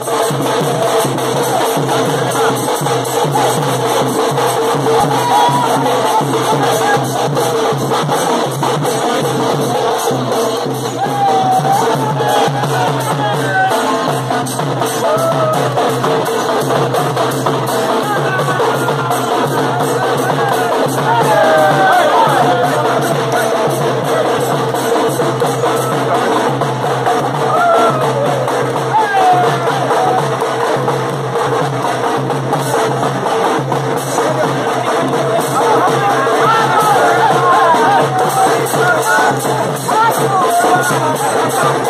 Woo! Oh,